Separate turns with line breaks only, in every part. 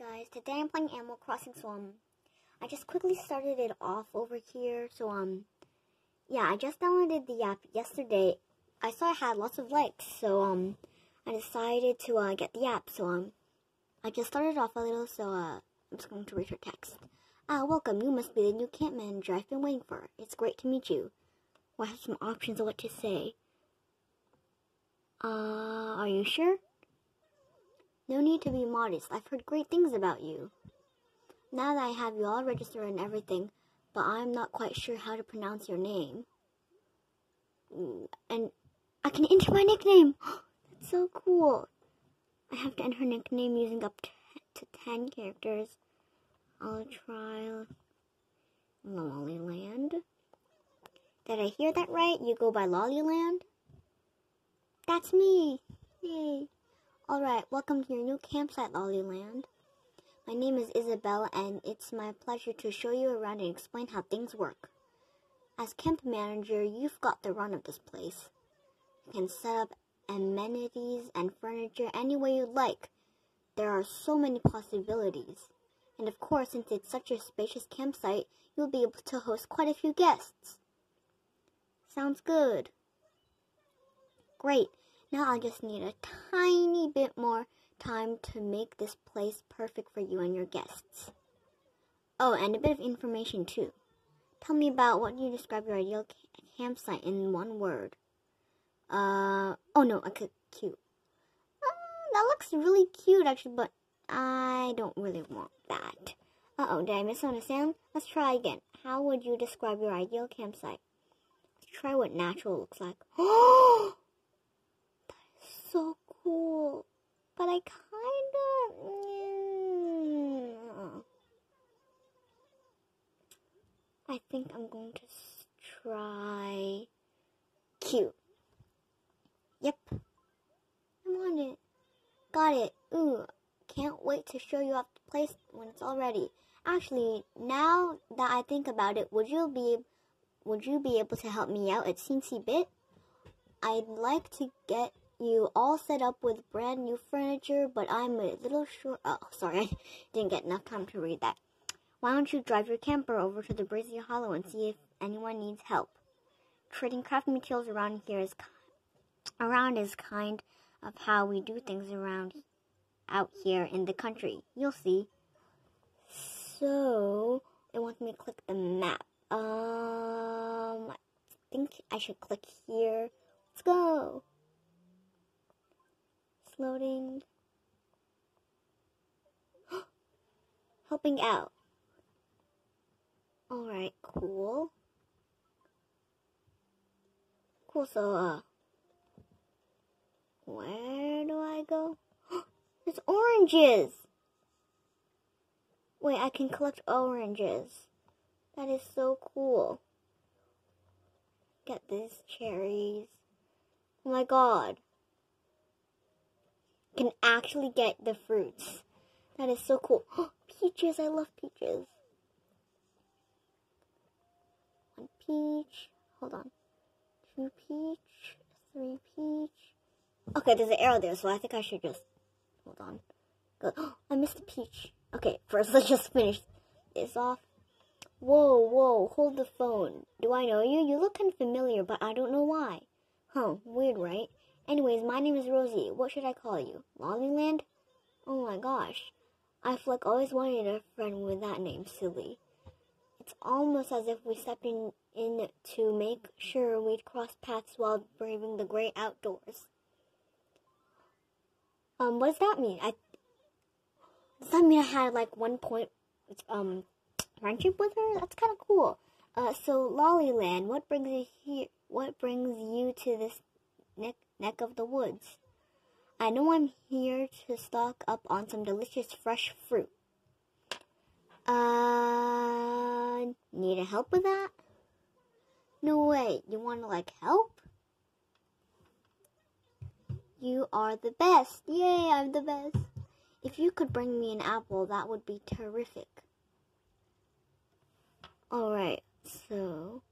guys, today I'm playing Animal Crossing, so um, I just quickly started it off over here, so um, yeah, I just downloaded the app yesterday. I saw it had lots of likes, so um, I decided to uh, get the app, so um, I just started off a little, so uh, I'm just going to read her text. Ah, welcome, you must be the new camp manager I've been waiting for. It's great to meet you. Well, I have some options of what to say. Uh, are you sure? No need to be modest. I've heard great things about you. Now that I have you all registered and everything, but I'm not quite sure how to pronounce your name. Mm, and I can enter my nickname. That's so cool. I have to enter her nickname using up to 10 characters. I'll try Lollyland. Did I hear that right? You go by Lollyland? That's me. Yay. Alright, welcome to your new campsite, Lollyland. My name is Isabelle, and it's my pleasure to show you around and explain how things work. As camp manager, you've got the run of this place. You can set up amenities and furniture any way you like. There are so many possibilities. And of course, since it's such a spacious campsite, you'll be able to host quite a few guests. Sounds good. Great. Now I just need a tiny bit more time to make this place perfect for you and your guests. Oh, and a bit of information too. Tell me about what you describe your ideal ca- campsite in one word. Uh, oh no, a c- cute. Uh, that looks really cute actually, but I don't really want that. Uh oh, did I misunderstand? Let's try again. How would you describe your ideal campsite? Let's try what natural looks like. So cool. But I kinda. Mm, I think I'm going to try cute. Yep. I'm on it. Got it. Ooh, can't wait to show you off the place when it's all ready. Actually, now that I think about it, would you be would you be able to help me out at Teensy Bit? I'd like to get you all set up with brand new furniture, but I'm a little short. Oh, sorry, I didn't get enough time to read that. Why don't you drive your camper over to the Breezy Hollow and see if anyone needs help? Trading craft materials around here is around is kind of how we do things around out here in the country. You'll see. So it wants me to click the map. Um, I think I should click here. Let's go loading. Helping out. Alright, cool. Cool, so, uh, where do I go? There's oranges! Wait, I can collect oranges. That is so cool. Get these cherries. Oh my god can actually get the fruits. That is so cool. peaches, I love peaches. One peach. Hold on. Two peach. Three peach. Okay, there's an arrow there, so I think I should just hold on. Go. I missed a peach. Okay, first let's just finish this off. Whoa, whoa, hold the phone. Do I know you? You look kind of familiar, but I don't know why. Huh, weird, right? Anyways, my name is Rosie. What should I call you? Lollyland? Oh my gosh. I've like always wanted a friend with that name, silly. It's almost as if we stepped in, in to make sure we'd cross paths while braving the great outdoors. Um, what does that mean? I does that mean I had like one point um friendship with her? That's kind of cool. Uh, so Lollyland, what brings you here? What brings you to this neck neck of the woods. I know I'm here to stock up on some delicious fresh fruit. Uh, need a help with that? No way. You want to like help? You are the best. Yay, I'm the best. If you could bring me an apple, that would be terrific. Alright, so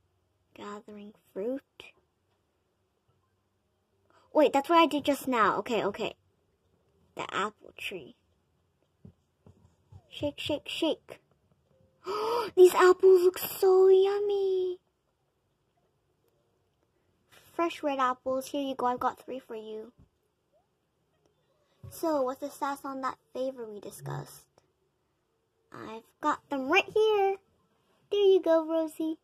gathering fruit. Wait, that's what I did just now. Okay, okay. The apple tree. Shake, shake, shake. These apples look so yummy. Fresh red apples. Here you go. I've got three for you. So, what's the stats on that favor we discussed? I've got them right here. There you go, Rosie.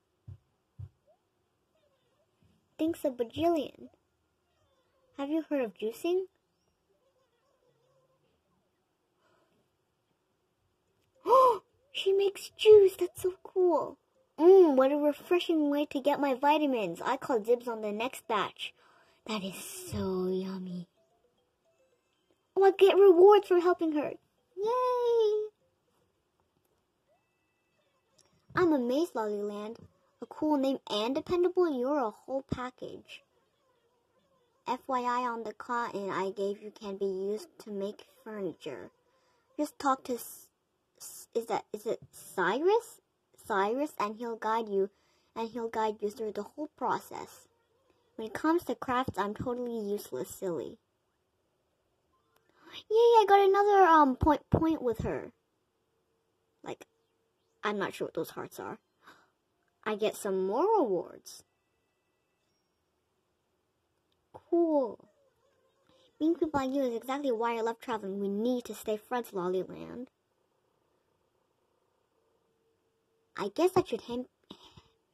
Thanks a bajillion. Have you heard of juicing? Oh, she makes juice. That's so cool. Mmm, what a refreshing way to get my vitamins. I call dibs on the next batch. That is so yummy. Oh, I get rewards for helping her. Yay! I'm amazed, Lollyland. A cool name and dependable, you're a whole package. FYI on the cotton I gave you can be used to make furniture. Just talk to is that is it Cyrus? Cyrus and he'll guide you and he'll guide you through the whole process. When it comes to crafts, I'm totally useless, silly. Yay, I got another um point point with her. Like I'm not sure what those hearts are. I get some more rewards. Cool. Being people like you is exactly why I love traveling. We need to stay friends, Lollyland. I guess I should hand,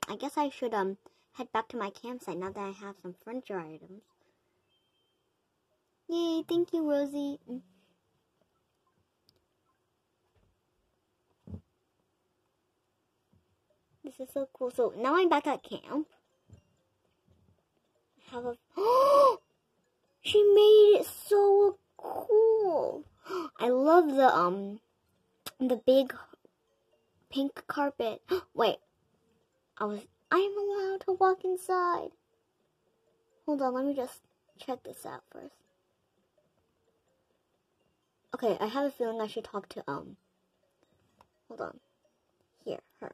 I guess I should um head back to my campsite now that I have some furniture items. Yay, thank you, Rosie. Mm. This is so cool. So now I'm back at camp. Have a she made it so cool. I love the um the big pink carpet. Wait, I was I am allowed to walk inside. Hold on, let me just check this out first. Okay, I have a feeling I should talk to um. Hold on. Here, her.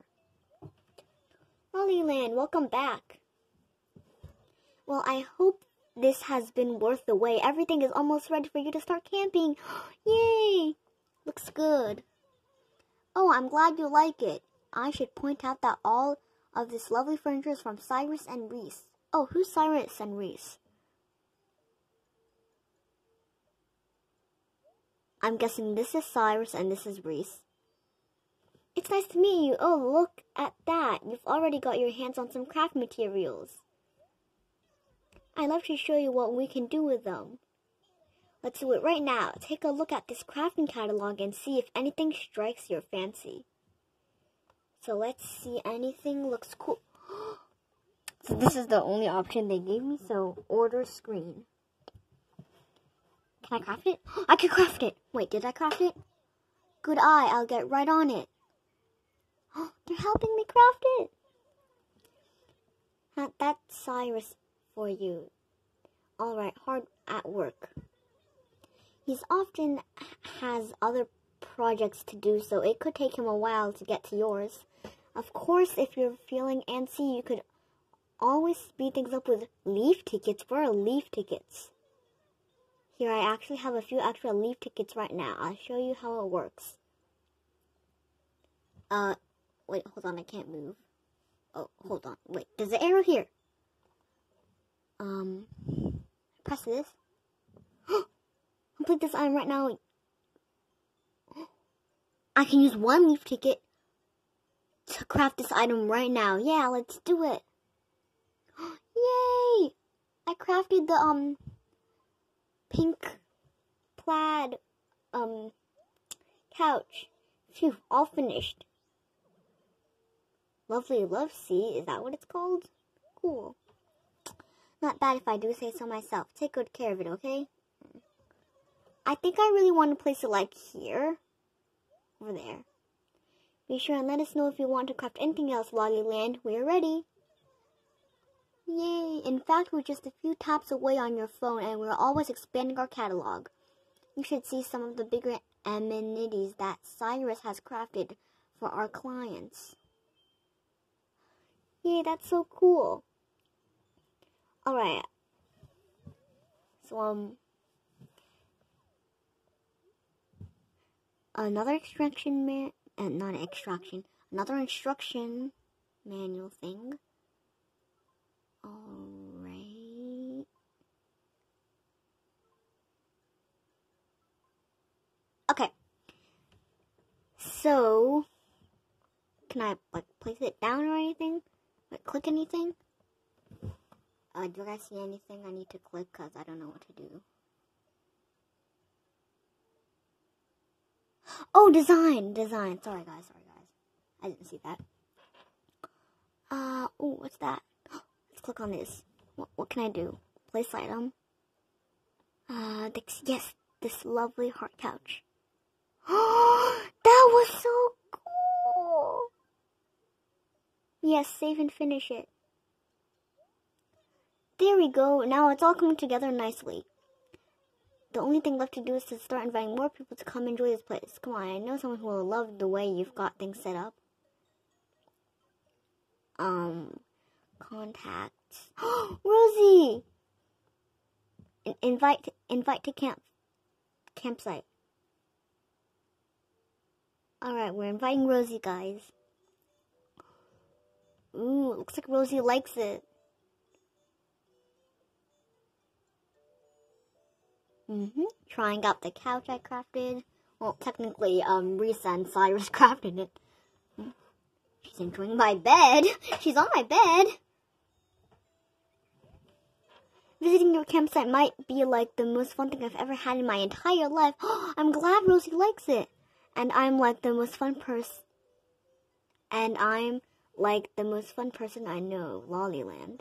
Lollyland, welcome back. Well, I hope this has been worth the wait. Everything is almost ready for you to start camping. Yay! Looks good. Oh, I'm glad you like it. I should point out that all of this lovely furniture is from Cyrus and Reese. Oh, who's Cyrus and Reese? I'm guessing this is Cyrus and this is Reese. It's nice to meet you. Oh, look at that. You've already got your hands on some craft materials. I'd love to show you what we can do with them. Let's do it right now. Take a look at this crafting catalog and see if anything strikes your fancy. So let's see, anything looks cool. so this is the only option they gave me, so order screen. Can I craft it? I can craft it! Wait, did I craft it? Good eye, I'll get right on it. Oh, they're helping me craft it. That's Cyrus for you. Alright, hard at work. He's often has other projects to do, so it could take him a while to get to yours. Of course, if you're feeling antsy, you could always speed things up with leaf tickets. Where are leaf tickets? Here, I actually have a few extra leaf tickets right now. I'll show you how it works. Uh, Wait, hold on, I can't move. Oh, hold on. Wait, there's an arrow here. Um, press this. Complete this item right now. I can use one leaf ticket to craft this item right now. Yeah, let's do it. Yay! I crafted the, um, pink plaid, um, couch. Phew, all finished. Lovely Love Seat, is that what it's called? Cool. Not bad if I do say so myself. Take good care of it, okay? I think I really want to place it like here. Over there. Be sure and let us know if you want to craft anything else, Lollyland. We're ready. Yay! In fact, we're just a few taps away on your phone and we're always expanding our catalog. You should see some of the bigger amenities that Cyrus has crafted for our clients. Yay, that's so cool. Alright. So, um. another extraction man, uh, not an extraction, another instruction manual thing. Alright. Okay. So, can I, like, place it down or anything? Like, click anything? Uh, do you guys see anything I need to click? Because I don't know what to do. Oh, design! Design. Sorry, guys. Sorry, guys. I didn't see that. Uh, oh, what's that? Let's click on this. What, what can I do? Place item. Uh, this, yes, this lovely heart couch. That was so cool! Yes, save and finish it. There we go. Now it's all coming together nicely. The only thing left to do is to start inviting more people to come enjoy this place. Come on, I know someone who will love the way you've got things set up. Um, contacts. Rosie! In invite, invite to camp, campsite. Alright, we're inviting Rosie, guys. Ooh, looks like Rosie likes it. Mm-hmm. Trying out the couch I crafted. Well, technically, um, Risa and Cyrus crafted it. She's enjoying my bed. She's on my bed. Visiting your campsite might be like the most fun thing I've ever had in my entire life. I'm glad Rosie likes it. And I'm like the most fun person. And I'm like the most fun person I know, Lollyland.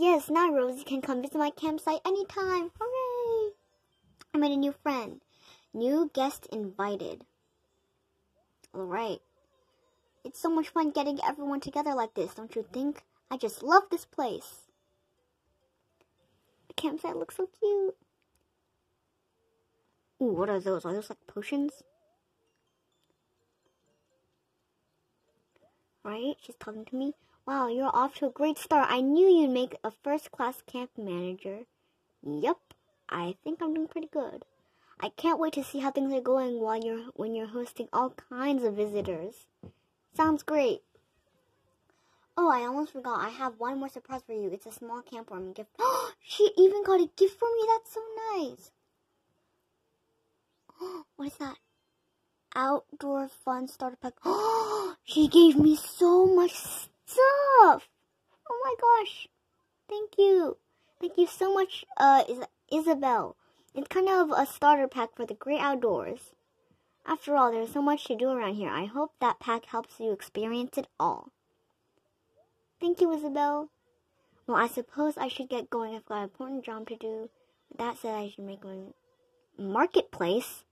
Yes, now Rosie can come visit my campsite anytime. Hooray! I made a new friend. New guest invited. Alright. It's so much fun getting everyone together like this, don't you think? I just love this place. The campsite looks so cute. Ooh, what are those? Are those like potions? Right? She's talking to me. Wow, you're off to a great start. I knew you'd make a first-class camp manager. Yep, I think I'm doing pretty good. I can't wait to see how things are going while you're when you're hosting all kinds of visitors. Sounds great. Oh, I almost forgot. I have one more surprise for you. It's a small campworm gift. She even got a gift for me. That's so nice. what is that? Outdoor fun starter pack. She gave me so much stuff. Oh my gosh. Thank you. Thank you so much, uh, Is Isabelle. It's kind of a starter pack for the great outdoors. After all, there's so much to do around here. I hope that pack helps you experience it all. Thank you, Isabelle. Well, I suppose I should get going. I've got an important job to do. That said, I should make my marketplace.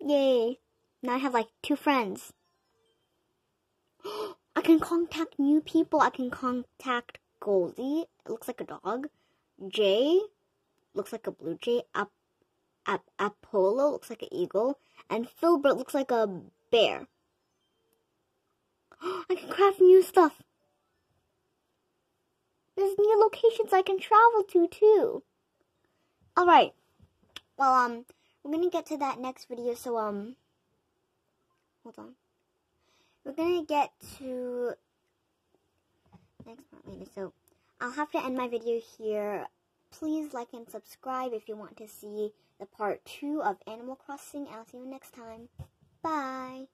Yay. Now I have like two friends. I can contact new people. I can contact Goldie. It looks like a dog. Jay looks like a blue jay. Ap- Ap- Apollo looks like an eagle. And Filbert looks like a bear. I can craft new stuff. There's new locations I can travel to too. Alright. Well, um, we're gonna get to that next video, so, um, hold on we're gonna get to next part later. So I'll have to end my video here. Please like and subscribe if you want to see the part two of Animal Crossing. I'll see you next time. Bye.